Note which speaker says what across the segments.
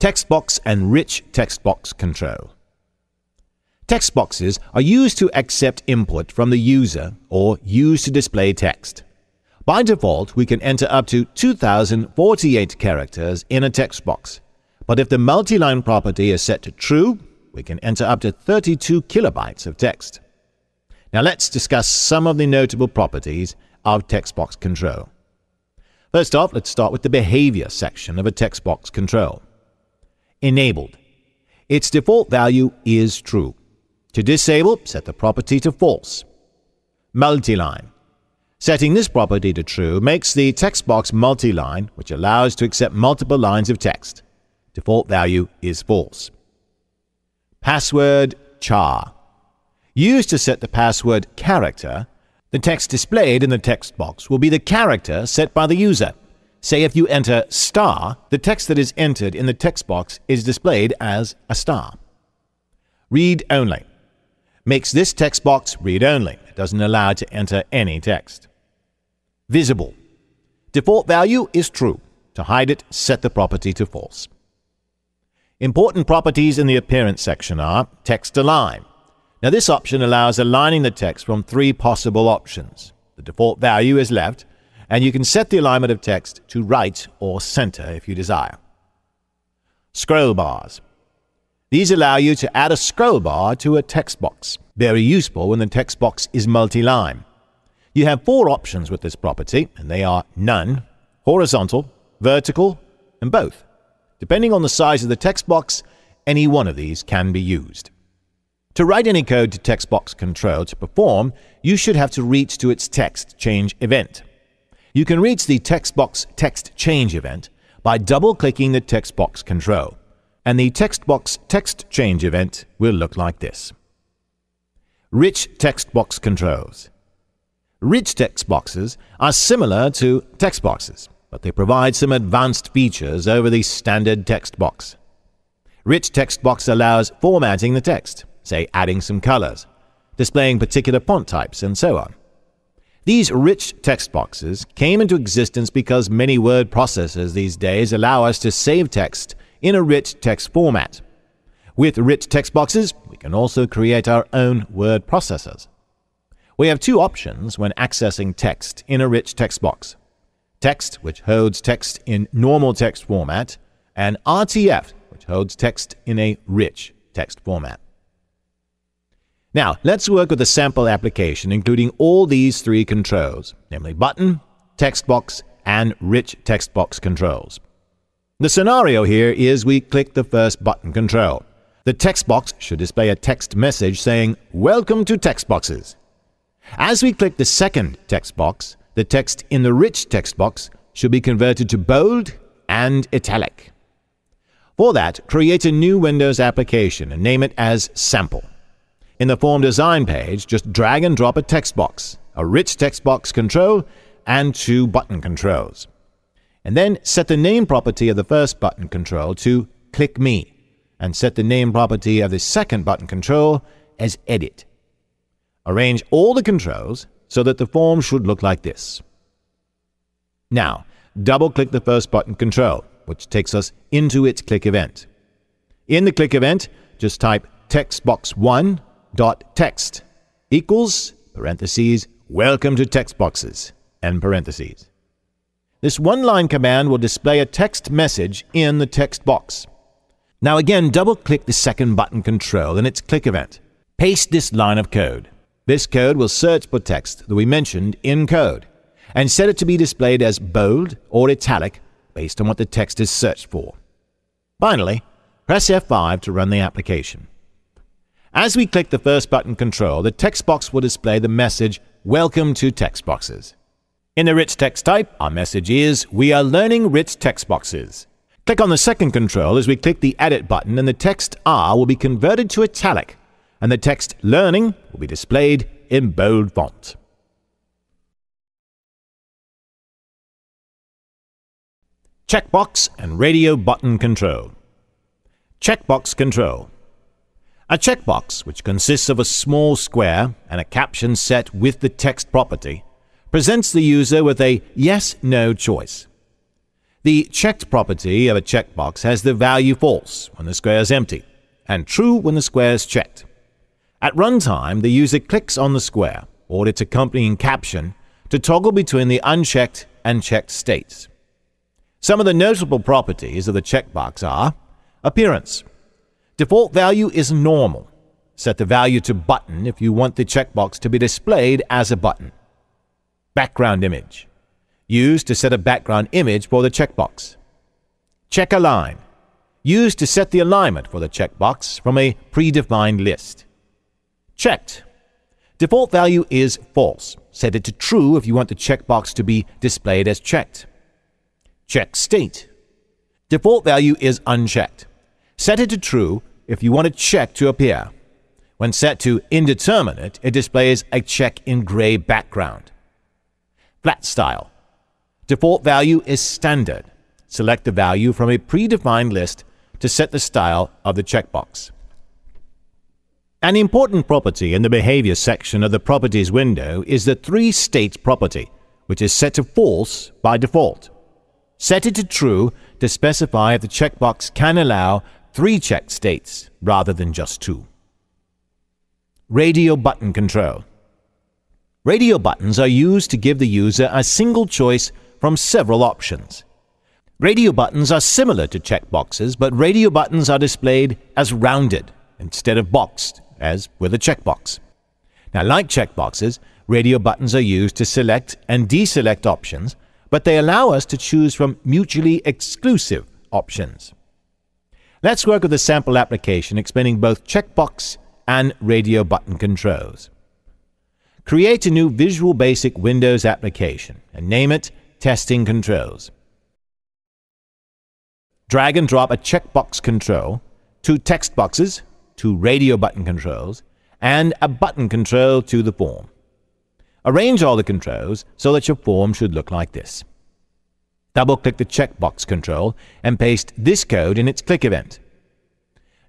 Speaker 1: Text box and rich text box control. Text boxes are used to accept input from the user or used to display text. By default, we can enter up to 2048 characters in a text box, but if the multi-line property is set to true, we can enter up to 32 kilobytes of text. Now let's discuss some of the notable properties of text box control. First off, let's start with the behavior section of a text box control enabled. Its default value is true. To disable, set the property to false. Multiline. Setting this property to true makes the text box multi-line, which allows to accept multiple lines of text. Default value is false. Password char. Used to set the password character, the text displayed in the text box will be the character set by the user. Say if you enter star, the text that is entered in the text box is displayed as a star. Read only. Makes this text box read only. It doesn't allow it to enter any text. Visible. Default value is true. To hide it, set the property to false. Important properties in the appearance section are text align. Now this option allows aligning the text from three possible options. The default value is left, and you can set the alignment of text to right or center if you desire. Scroll bars. These allow you to add a scroll bar to a text box, very useful when the text box is multi-line. You have four options with this property, and they are none, horizontal, vertical, and both. Depending on the size of the text box, any one of these can be used. To write any code to text box control to perform, you should have to reach to its text change event. You can reach the text box text change event by double-clicking the text box control, and the text box text change event will look like this. Rich text box controls. Rich text boxes are similar to text boxes, but they provide some advanced features over the standard text box. Rich text box allows formatting the text, say adding some colors, displaying particular font types, and so on. These rich text boxes came into existence because many word processors these days allow us to save text in a rich text format. With rich text boxes, we can also create our own word processors. We have two options when accessing text in a rich text box. Text, which holds text in normal text format, and RTF, which holds text in a rich text format. Now, let's work with a sample application including all these three controls, namely button, text box, and rich text box controls. The scenario here is we click the first button control. The text box should display a text message saying, Welcome to text boxes. As we click the second text box, the text in the rich text box should be converted to bold and italic. For that, create a new Windows application and name it as Sample. In the form design page, just drag and drop a text box, a rich text box control, and two button controls. And then set the name property of the first button control to Click Me, and set the name property of the second button control as Edit. Arrange all the controls so that the form should look like this. Now, double-click the first button control, which takes us into its click event. In the click event, just type textbox1 dot text equals parentheses welcome to text boxes end parentheses. This one-line command will display a text message in the text box. Now again, double-click the second button control in its click event. Paste this line of code. This code will search for text that we mentioned in code and set it to be displayed as bold or italic based on what the text is searched for. Finally, press F5 to run the application. As we click the first button control, the text box will display the message Welcome to text boxes. In the rich text type, our message is We are learning rich text boxes. Click on the second control as we click the Edit button and the text R will be converted to italic and the text Learning will be displayed in bold font. Checkbox and radio button control. Checkbox control. A checkbox, which consists of a small square and a caption set with the text property, presents the user with a yes-no choice. The checked property of a checkbox has the value false when the square is empty and true when the square is checked. At runtime, the user clicks on the square or its accompanying caption to toggle between the unchecked and checked states. Some of the notable properties of the checkbox are appearance. Default value is normal. Set the value to button if you want the checkbox to be displayed as a button. Background image. Used to set a background image for the checkbox. Check align. Used to set the alignment for the checkbox from a predefined list. Checked. Default value is false. Set it to true if you want the checkbox to be displayed as checked. Check state. Default value is unchecked. Set it to true if you want a check to appear. When set to indeterminate, it displays a check in gray background. Flat style. Default value is standard. Select the value from a predefined list to set the style of the checkbox. An important property in the Behavior section of the Properties window is the three states property, which is set to false by default. Set it to true to specify if the checkbox can allow three check states rather than just two. Radio button control. Radio buttons are used to give the user a single choice from several options. Radio buttons are similar to checkboxes, but radio buttons are displayed as rounded instead of boxed as with a checkbox. Now, like checkboxes, radio buttons are used to select and deselect options, but they allow us to choose from mutually exclusive options. Let's work with a sample application explaining both checkbox and radio button controls. Create a new Visual Basic Windows application and name it Testing Controls. Drag and drop a checkbox control, two text boxes, two radio button controls, and a button control to the form. Arrange all the controls so that your form should look like this. Double-click the checkbox control and paste this code in its click event.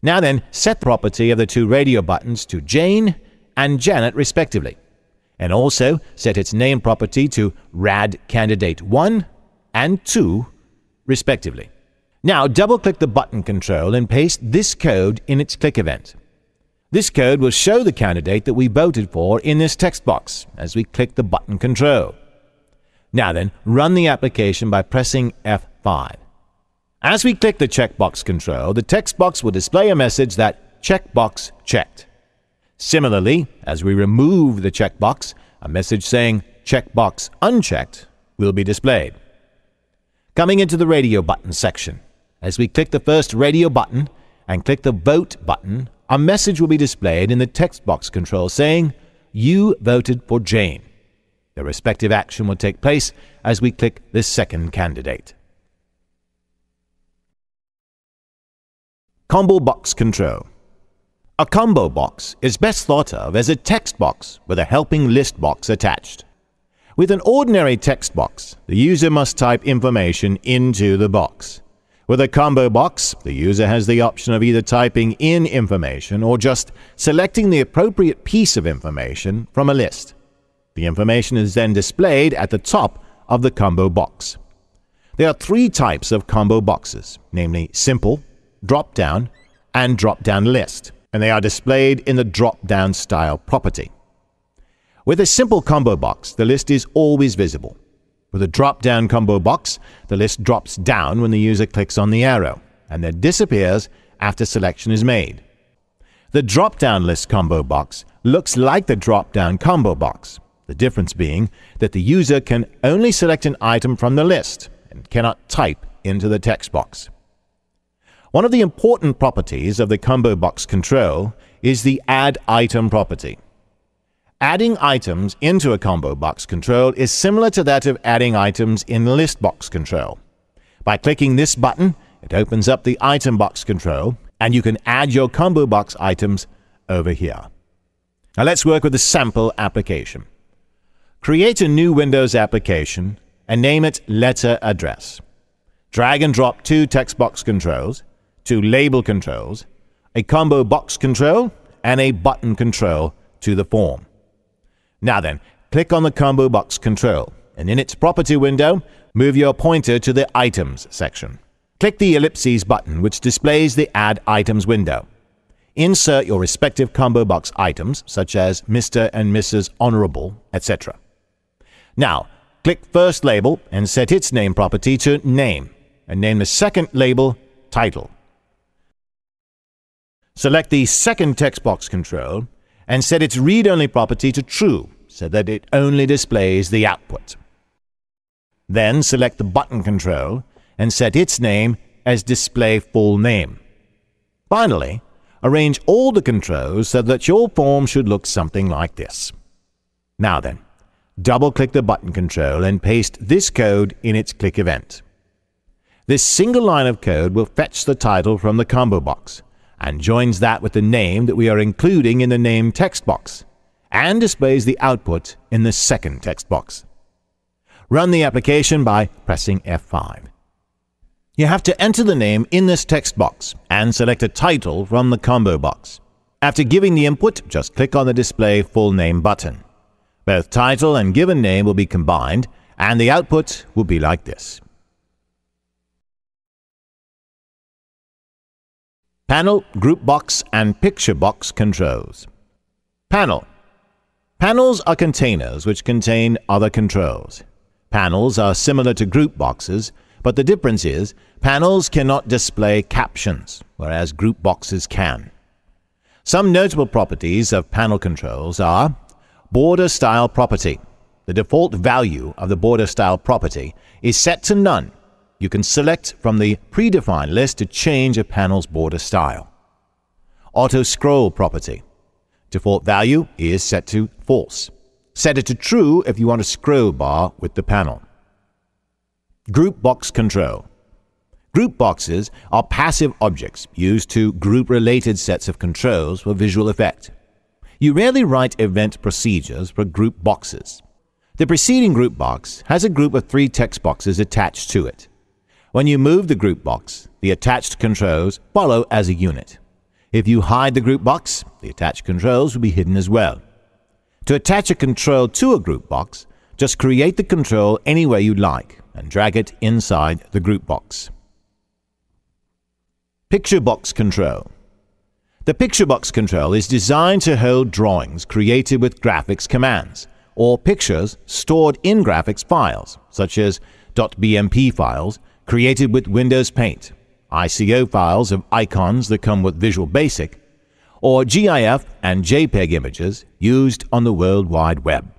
Speaker 1: Now then, set the property of the two radio buttons to Jane and Janet respectively, and also set its name property to RAD Candidate 1 and 2 respectively. Now double-click the button control and paste this code in its click event. This code will show the candidate that we voted for in this text box as we click the button control. Now then, run the application by pressing F5. As we click the checkbox control, the text box will display a message that checkbox checked. Similarly, as we remove the checkbox, a message saying checkbox unchecked will be displayed. Coming into the radio button section, as we click the first radio button and click the vote button, a message will be displayed in the text box control saying, You voted for Jane. The respective action will take place as we click the second candidate. Combo Box Control A combo box is best thought of as a text box with a helping list box attached. With an ordinary text box, the user must type information into the box. With a combo box, the user has the option of either typing in information or just selecting the appropriate piece of information from a list. The information is then displayed at the top of the combo box. There are three types of combo boxes, namely simple, drop down, and drop down list, and they are displayed in the drop down style property. With a simple combo box, the list is always visible. With a drop-down combo box, the list drops down when the user clicks on the arrow, and then disappears after selection is made. The drop-down list combo box looks like the drop-down combo box, the difference being that the user can only select an item from the list and cannot type into the text box. One of the important properties of the combo box control is the add item property. Adding items into a combo box control is similar to that of adding items in list box control. By clicking this button, it opens up the item box control, and you can add your combo box items over here. Now let's work with the sample application. Create a new Windows application and name it Letter Address. Drag and drop two text box controls, two label controls, a combo box control, and a button control to the form. Now then, click on the combo box control, and in its property window, move your pointer to the Items section. Click the ellipses button, which displays the Add Items window. Insert your respective combo box items, such as Mr. and Mrs. Honorable, etc. Now, click First Label and set its name property to Name, and name the second label Title. Select the second text box control and set its read-only property to True, so that it only displays the output. Then select the button control and set its name as Display Full Name. Finally, arrange all the controls so that your form should look something like this. Now then, double-click the button control and paste this code in its click event. This single line of code will fetch the title from the combo box and joins that with the name that we are including in the name text box and displays the output in the second text box. Run the application by pressing F5. You have to enter the name in this text box and select a title from the combo box. After giving the input, just click on the Display Full Name button. Both title and given name will be combined, and the output will be like this. Panel, Group Box, and Picture Box controls. Panel. Panels are containers which contain other controls. Panels are similar to group boxes, but the difference is panels cannot display captions, whereas group boxes can. Some notable properties of panel controls are border style property. The default value of the border style property is set to none. You can select from the predefined list to change a panel's border style. Auto scroll property. Default value is set to false. Set it to true if you want a scroll bar with the panel. Group box control. Group boxes are passive objects used to group related sets of controls for visual effect. You rarely write event procedures for group boxes. The preceding group box has a group of three text boxes attached to it. When you move the group box, the attached controls follow as a unit. If you hide the group box, the attached controls will be hidden as well. To attach a control to a group box, just create the control any way you like and drag it inside the group box. Picture Box Control The Picture Box control is designed to hold drawings created with graphics commands or pictures stored in graphics files, such as .bmp files created with Windows Paint, ICO files of icons that come with Visual Basic, or GIF and JPEG images used on the World Wide Web.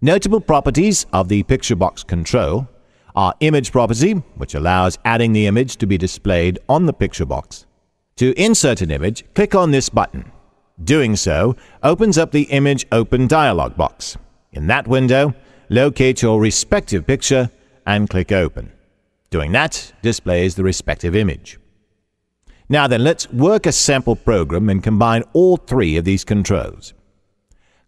Speaker 1: Notable properties of the picture box control are image property, which allows adding the image to be displayed on the picture box. To insert an image, click on this button. Doing so opens up the Image Open dialog box. In that window, locate your respective picture and click Open. Doing that displays the respective image. Now then, let's work a sample program and combine all three of these controls.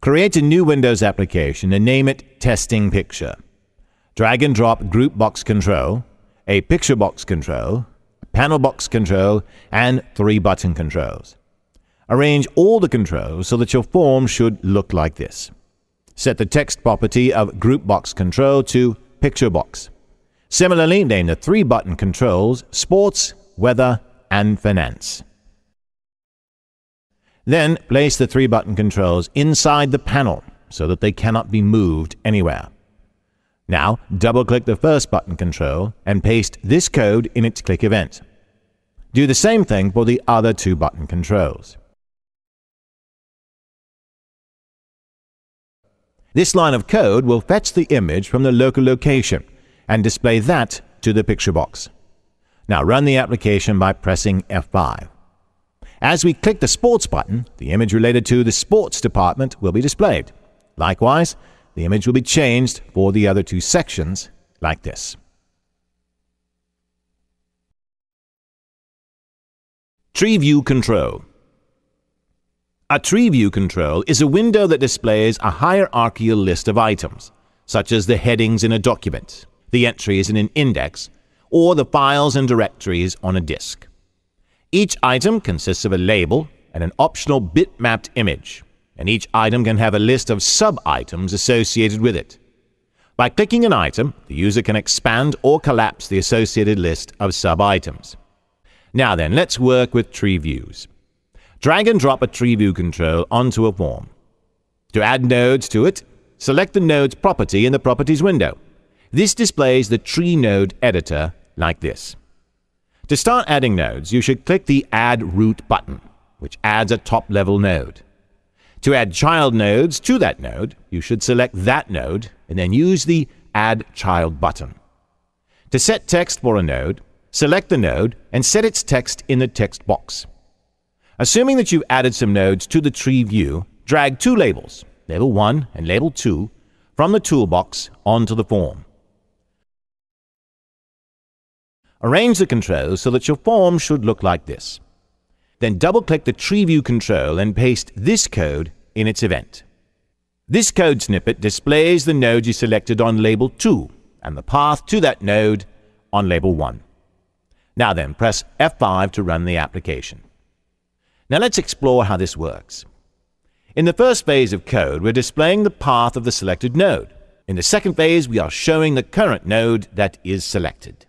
Speaker 1: Create a new Windows application and name it Testing Picture. Drag and drop Group Box Control, a Picture Box Control, Panel Box Control, and three button controls. Arrange all the controls so that your form should look like this. Set the text property of Group Box Control to Picture Box. Similarly, name the three button controls Sports, Weather, and Finance. Then place the three button controls inside the panel so that they cannot be moved anywhere. Now double click the first button control and paste this code in its click event. Do the same thing for the other two button controls. This line of code will fetch the image from the local location and display that to the picture box. Now run the application by pressing F5. As we click the Sports button, the image related to the Sports department will be displayed. Likewise, the image will be changed for the other two sections, like this. Tree View Control A tree view control is a window that displays a hierarchical list of items, such as the headings in a document, the entries in an index, or the files and directories on a disk. Each item consists of a label and an optional bitmapped image, and each item can have a list of sub-items associated with it. By clicking an item, the user can expand or collapse the associated list of sub-items. Now then, let's work with tree views. Drag and drop a tree view control onto a form. To add nodes to it, select the nodes property in the Properties window. This displays the tree node editor like this. To start adding nodes, you should click the Add Root button, which adds a top-level node. To add child nodes to that node, you should select that node and then use the Add Child button. To set text for a node, select the node and set its text in the text box. Assuming that you've added some nodes to the tree view, drag two labels, label 1 and label 2, from the toolbox onto the form. Arrange the controls so that your form should look like this. Then double-click the tree view control and paste this code in its event. This code snippet displays the node you selected on label 2 and the path to that node on label 1. Now then, press F5 to run the application. Now let's explore how this works. In the first phase of code, we're displaying the path of the selected node. In the second phase, we are showing the current node that is selected.